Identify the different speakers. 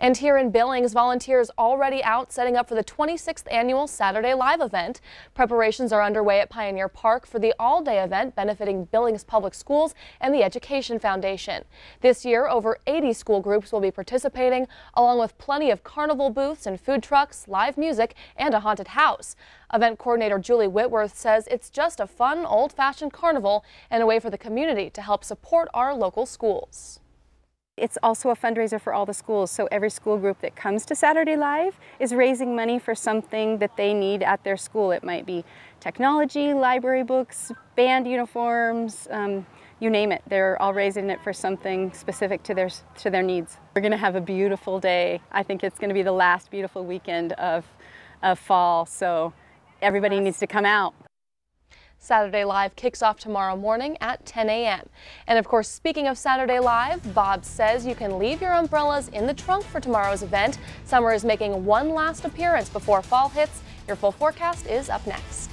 Speaker 1: And here in Billings, volunteers already out setting up for the 26th annual Saturday Live event. Preparations are underway at Pioneer Park for the all-day event benefiting Billings Public Schools and the Education Foundation. This year, over 80 school groups will be participating, along with plenty of carnival booths and food trucks, live music, and a haunted house. Event coordinator Julie Whitworth says it's just a fun, old-fashioned carnival and a way for the community to help support our local schools.
Speaker 2: It's also a fundraiser for all the schools, so every school group that comes to Saturday Live is raising money for something that they need at their school. It might be technology, library books, band uniforms, um, you name it. They're all raising it for something specific to their, to their needs. We're going to have a beautiful day. I think it's going to be the last beautiful weekend of, of fall, so everybody needs to come out.
Speaker 1: Saturday Live kicks off tomorrow morning at 10 a.m. And of course, speaking of Saturday Live, Bob says you can leave your umbrellas in the trunk for tomorrow's event. Summer is making one last appearance before fall hits. Your full forecast is up next.